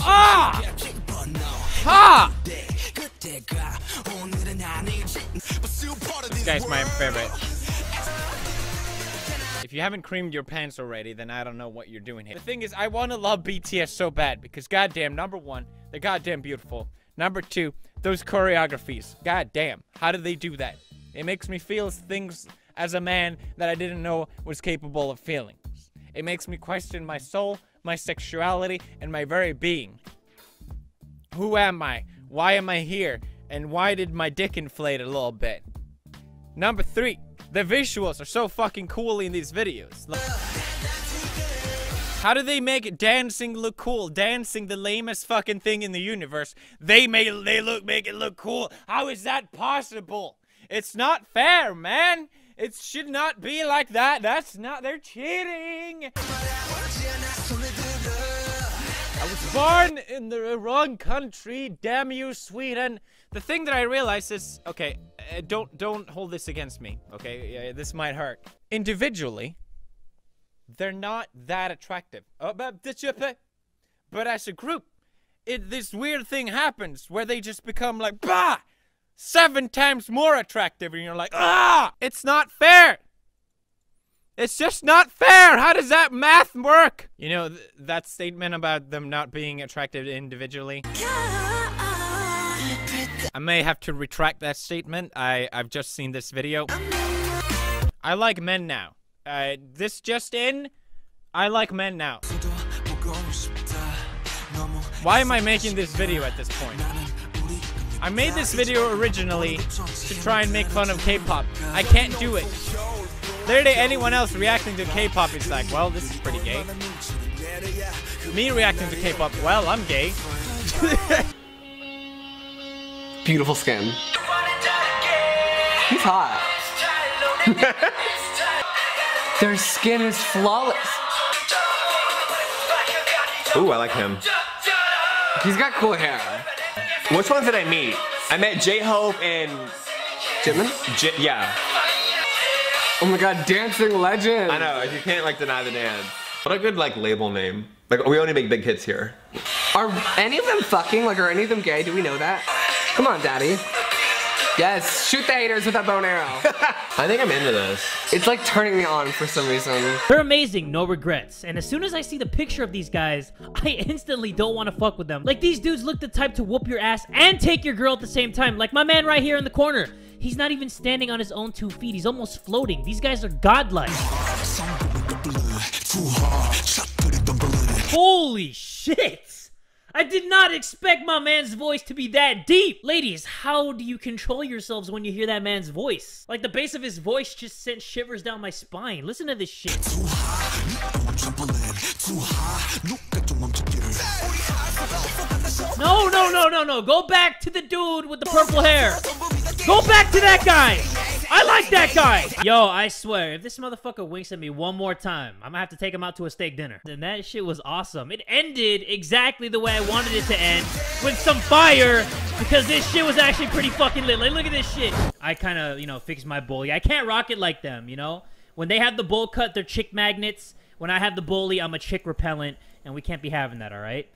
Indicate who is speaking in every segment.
Speaker 1: Ah! 아! 하! This guy's my favorite. If you haven't creamed your pants already, then I don't know what you're doing here. The thing is, I want to love BTS so bad because goddamn, number one, they're goddamn beautiful. Number two, those choreographies. Goddamn, how did they do that? It makes me feel things as a man that I didn't know was capable of feeling. It makes me question my soul, my sexuality, and my very being. Who am I? Why am I here? And why did my dick inflate a little bit? Number three, the visuals are so fucking cool in these videos. How do they make dancing look cool? Dancing, the lamest fucking thing in the universe. They make they look make it look cool. How is that possible? It's not fair, man. It should not be like that. That's not. They're cheating. I was born in the wrong country. Damn you, Sweden. The thing that I realize is, okay, uh, don't don't hold this against me. Okay, this might hurt. Individually, they're not that attractive. Oh, but but as a group, it this weird thing happens where they just become like bah seven times more attractive, and you're like ah, it's not fair. It's just not fair. How does that math work? You know th that statement about them not being attractive individually. I may have to retract that statement. I I've just seen this video. I like men now. Uh, this just in, I like men now. Why am I making this video at this point? I made this video originally to try and make fun of K-pop. I can't do it. Literally anyone else reacting to K-pop is like, well, this is pretty gay. Me reacting to K-pop, well, I'm gay.
Speaker 2: Beautiful skin. He's hot. Their skin is flawless.
Speaker 3: Ooh, I like him.
Speaker 2: He's got cool hair.
Speaker 3: Which ones did I meet? I met J-Hope and...
Speaker 2: Jimin?
Speaker 3: J yeah.
Speaker 2: Oh my god, dancing legend.
Speaker 3: I know, you can't like deny the dance. What a good like label name. Like we only make big hits here.
Speaker 2: Are any of them fucking? Like, are any of them gay? Do we know that? Come on, daddy. Yes, shoot the haters with that bow and arrow.
Speaker 3: I think I'm into this.
Speaker 2: It's like turning me on for some reason.
Speaker 4: They're amazing, no regrets. And as soon as I see the picture of these guys, I instantly don't want to fuck with them. Like these dudes look the type to whoop your ass and take your girl at the same time. Like my man right here in the corner. He's not even standing on his own two feet. He's almost floating. These guys are godlike. Holy shit! I did not expect my man's voice to be that deep. Ladies, how do you control yourselves when you hear that man's voice? Like the bass of his voice just sent shivers down my spine. Listen to this shit. No, no, no, no, no. Go back to the dude with the purple hair. Go back to that guy. I like that guy. Yo, I swear, if this motherfucker winks at me one more time, I'm gonna have to take him out to a steak dinner. And that shit was awesome. It ended exactly the way I wanted it to end, with some fire, because this shit was actually pretty fucking lit. Like, look at this shit. I kind of, you know, fixed my bully. I can't rock it like them, you know? When they have the bowl cut, they're chick magnets. When I have the bully, I'm a chick repellent, and we can't be having that, all right?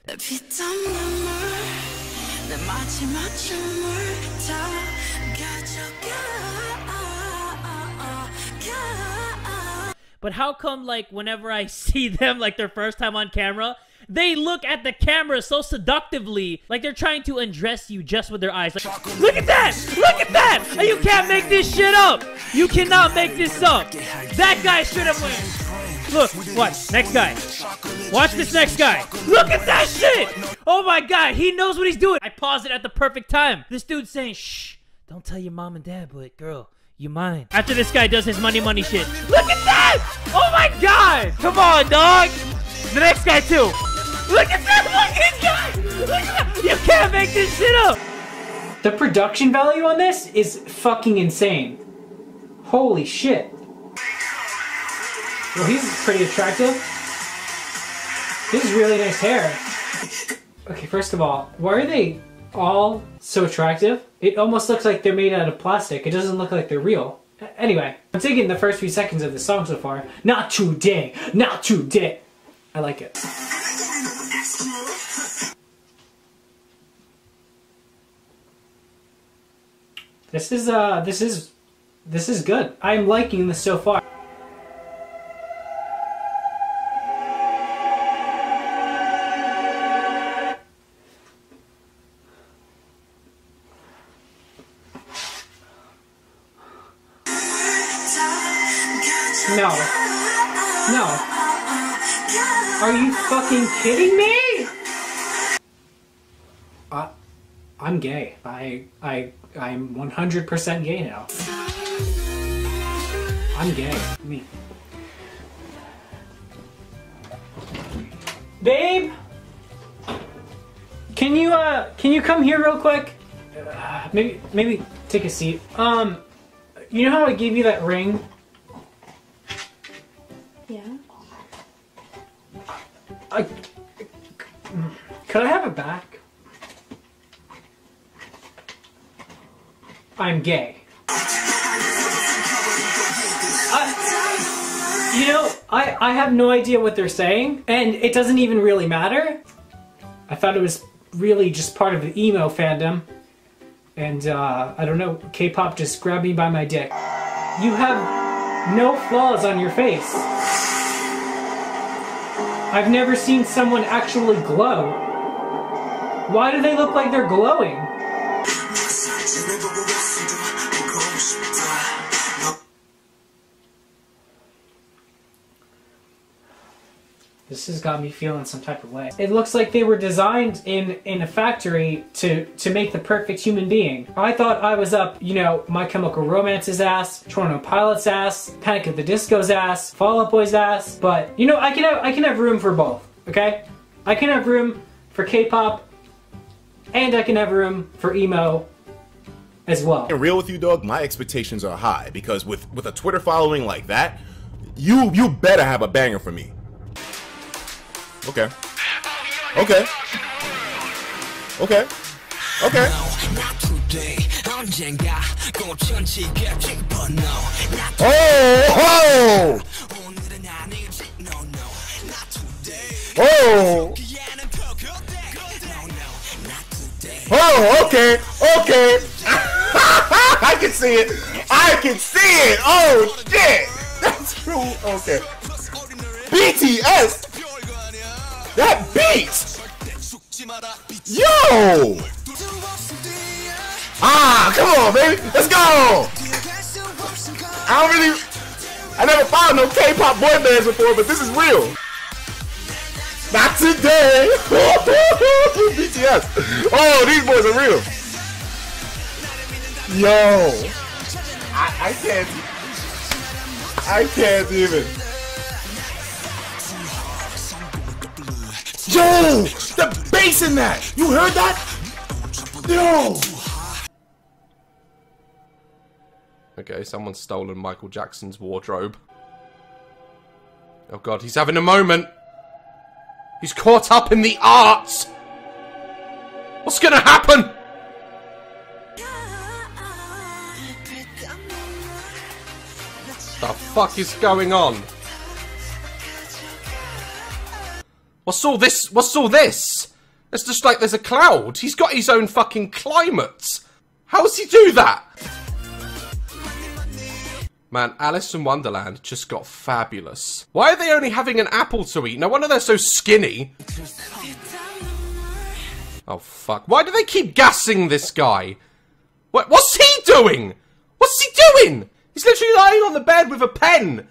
Speaker 4: But how come, like, whenever I see them, like, their first time on camera, they look at the camera so seductively, like they're trying to undress you just with their eyes. Like, look at that! Look at that! You can't make this shit up! You cannot make this up! That guy should have won! Look, what? Next guy. Watch this next guy. Look at that shit! Oh my god, he knows what he's doing! I paused it at the perfect time. This dude's saying, shh, don't tell your mom and dad, but girl, you mind. After this guy does his money money shit. Look at that! Oh my god! Come on, dog! The next guy too. Look at that fucking guy! Look at that! You can't make this shit up!
Speaker 5: The production value on this is fucking insane. Holy shit. Well, he's pretty attractive. He has really nice hair. Okay, first of all, why are they all so attractive? It almost looks like they're made out of plastic. It doesn't look like they're real. Anyway, I'm taking the first few seconds of the song so far. Not today, not today. I like it. This is uh this is this is good. I'm liking this so far. No. No. Are you fucking kidding me? I, I'm gay. I, I, I'm 100% gay now. I'm gay. Me. Babe, can you uh, can you come here real quick? Uh, maybe, maybe take a seat. Um, you know how I gave you that ring? I, could I have it back? I'm gay. I, you know, I, I have no idea what they're saying, and it doesn't even really matter. I thought it was really just part of the emo fandom. And, uh, I don't know, K-pop just grabbed me by my dick. You have no flaws on your face. I've never seen someone actually glow. Why do they look like they're glowing? This has got me feeling some type of way. It looks like they were designed in in a factory to to make the perfect human being. I thought I was up, you know, My Chemical Romance's ass, Twenty One Pilot's ass, Panic at the Disco's ass, Fall Out Boy's ass, but you know, I can have I can have room for both. Okay, I can have room for K-pop, and I can have room for emo as well.
Speaker 6: Being real with you, dog, my expectations are high because with with a Twitter following like that, you you better have a banger for me. Okay. Okay. Okay. Okay. Oh! Oh! Oh! Oh, okay, okay. I can see it. I can see it. Oh shit. That's true. Okay. BTS. That beat. Yo. Ah, come on, baby. Let's go. I don't really. I never found no K-pop boy bands before, but this is real. Not today! BTS! Oh, these boys are real! Yo! I, I can't... I can't even... Yo! The bass in that! You heard that? Yo!
Speaker 3: Okay, someone's stolen Michael Jackson's wardrobe. Oh god, he's having a moment! He's caught up in the arts! What's gonna happen? The fuck is going on? What's all this? What's all this? It's just like there's a cloud. He's got his own fucking climate. How does he do that? Man, Alice in Wonderland just got fabulous. Why are they only having an apple to eat? No wonder they're so skinny. Oh, fuck. Why do they keep gassing this guy? What, what's he doing? What's he doing? He's literally lying on the bed with a pen.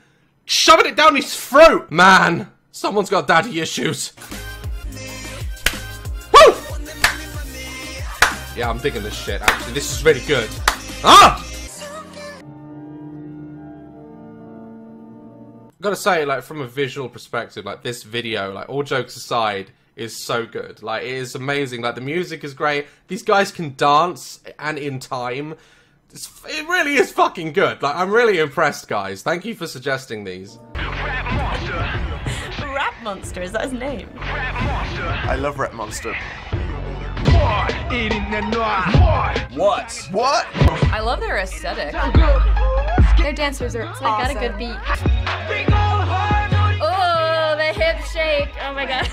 Speaker 3: Shoving it down his throat. Man, someone's got daddy issues. Woo! Yeah, I'm digging this shit, actually. This is really good. Ah! gotta say, like from a visual perspective, like this video, like all jokes aside, is so good. Like it is amazing. Like the music is great. These guys can dance and in time. It's, it really is fucking good. Like I'm really impressed, guys. Thank you for suggesting these.
Speaker 7: Rap Monster, is that his name?
Speaker 8: I love Rap Monster.
Speaker 9: What?
Speaker 8: What?
Speaker 10: I love their aesthetic. Their dancers are it's like got a good beat. Oh, the hip shake.
Speaker 7: oh my god.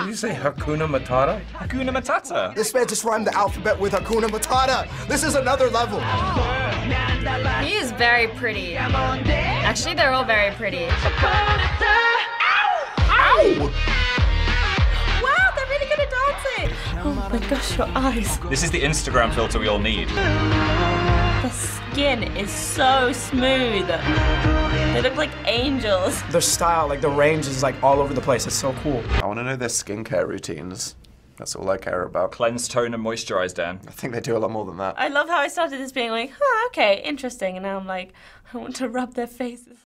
Speaker 9: Did you say Hakuna Matata? Hakuna Matata.
Speaker 8: This man just rhymed the alphabet with Hakuna Matata. This is another level.
Speaker 7: He is very pretty. Actually, they're all very pretty. Wow, they're really good at dancing. Oh my gosh, your eyes.
Speaker 9: This is the Instagram filter we all need.
Speaker 7: The skin is so smooth. They look like angels.
Speaker 11: Their style, like the range is like all over the place. It's so cool.
Speaker 8: I want to know their skincare routines. That's all I care about.
Speaker 9: Cleanse, tone, and moisturize, Dan.
Speaker 8: I think they do a lot more than that.
Speaker 7: I love how I started this being like, huh, okay, interesting. And now I'm like, I want to rub their faces.